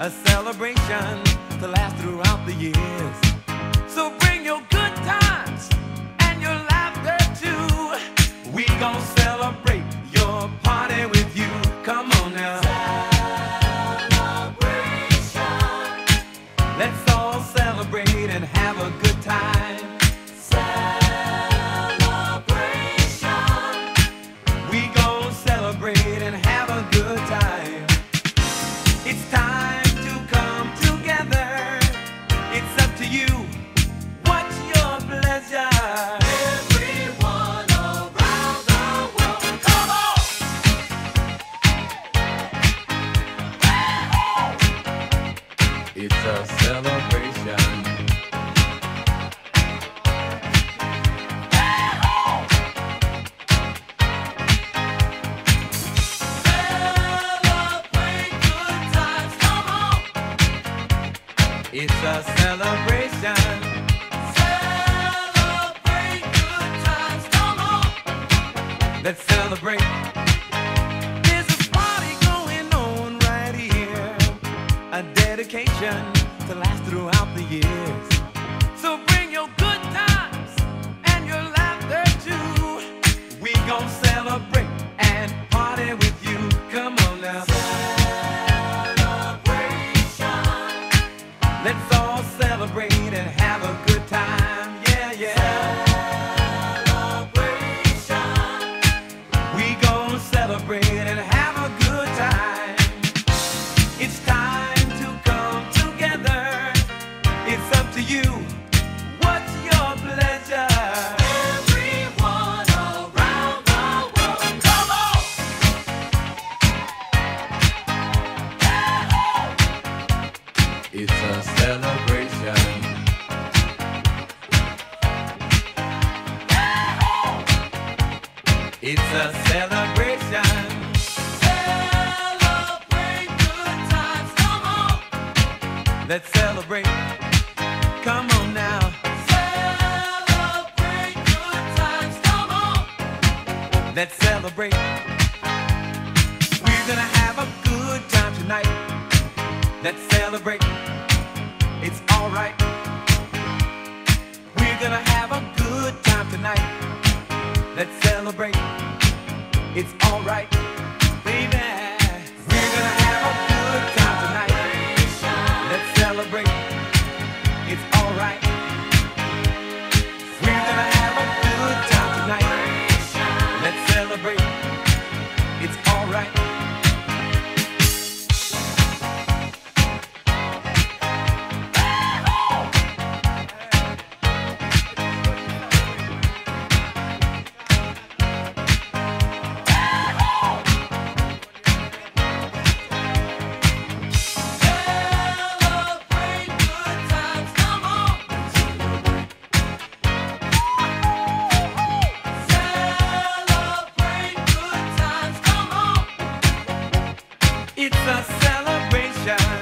a celebration to last throughout the years. So bring your good times and your laughter too. We gon' celebrate your party with you. Come on now. Celebration. Let's all celebrate and have a good time. A celebration. Celebrate good times, come on! It's a celebration. Celebrate good times, come on! Let's celebrate. There's a party going on right here. A dedication last throughout the years. It's a celebration. It's a celebration. Celebrate good times, come on. Let's celebrate. Come on now. Celebrate good times, come on. Let's celebrate. We're gonna have a good time tonight. Let's celebrate. It's alright. We're gonna have a It's a celebration.